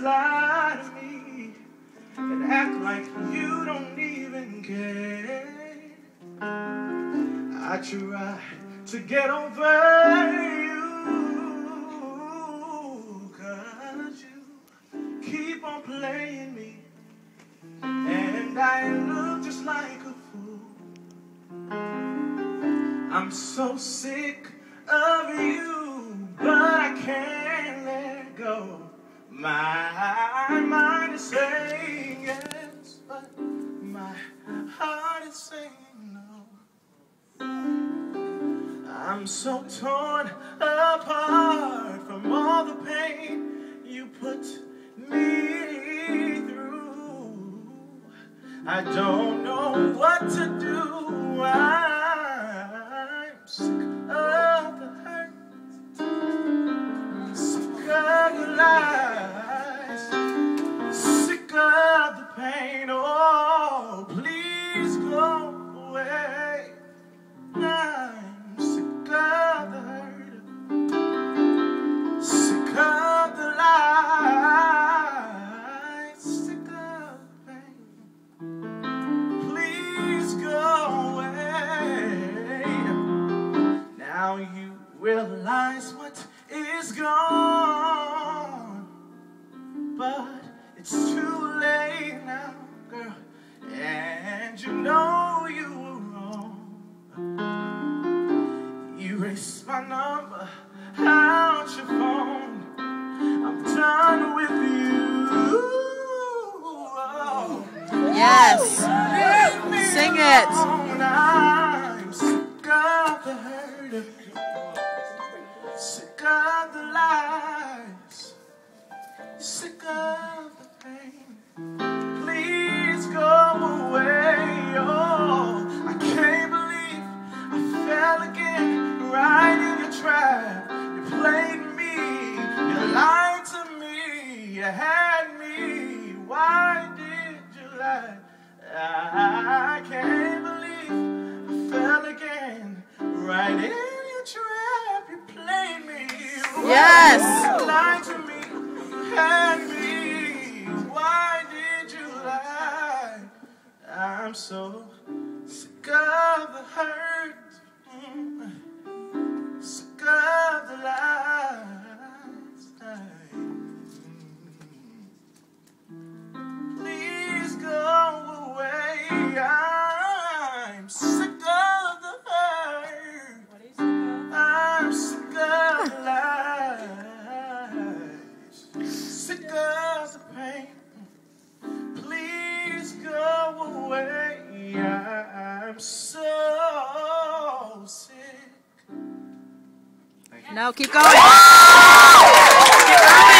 lie to me and act like you don't even care. I try to get over you, cause you keep on playing me, and I look just like a fool. I'm so sick of you, but I can't let go. My mind is saying yes, but my heart is saying no. I'm so torn apart from all the pain you put me through. I don't know what to do. I'm sick of the hurt, sick of the lies, realize what is gone, but it's too late now, girl. And you know you were wrong. Erase my number out your phone. I'm done with you. Oh. Yes. Sing it. You had me. Why did you lie? I can't believe I fell again right in your trap. You played me. Yes. You lied to me, you had me. Why did you lie? I'm so sick of the hurt, I'm sick of the hurt. I'm sick of the lies. Sick of the pain. Please go away. I'm so sick. No, keep going. Keep going.